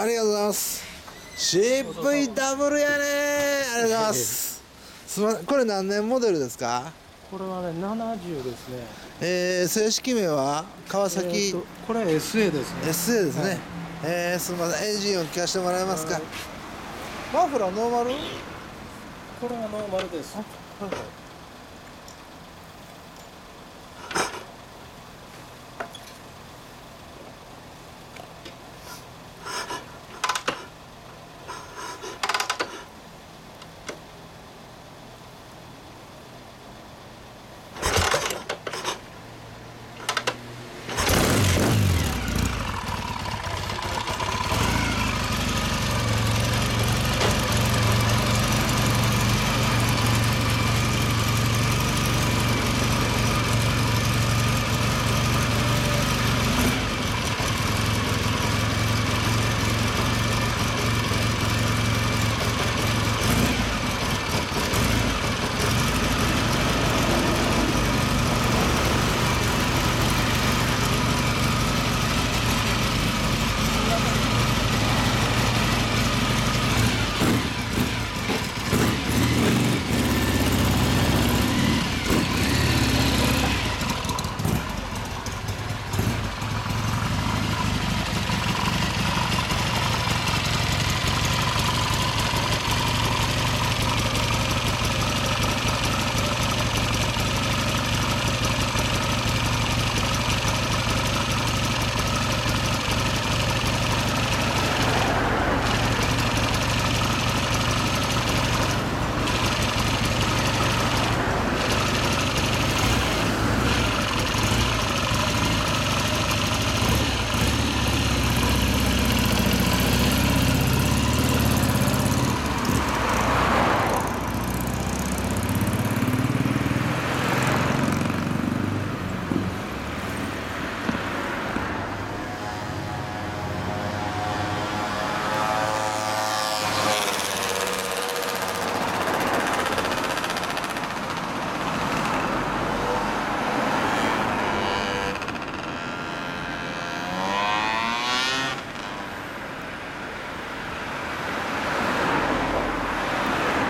ありがとうございます。CVW やね。ありがとうございます。すみません。これ何年モデルですか？これはね70ですね。えー、正式名は川崎、えーこれ SA ですね。SA ですね、はい。えー、すみません。エンジンを聞かせてもらえますか、マフラーノーマル？これはノーマルです。はいはい。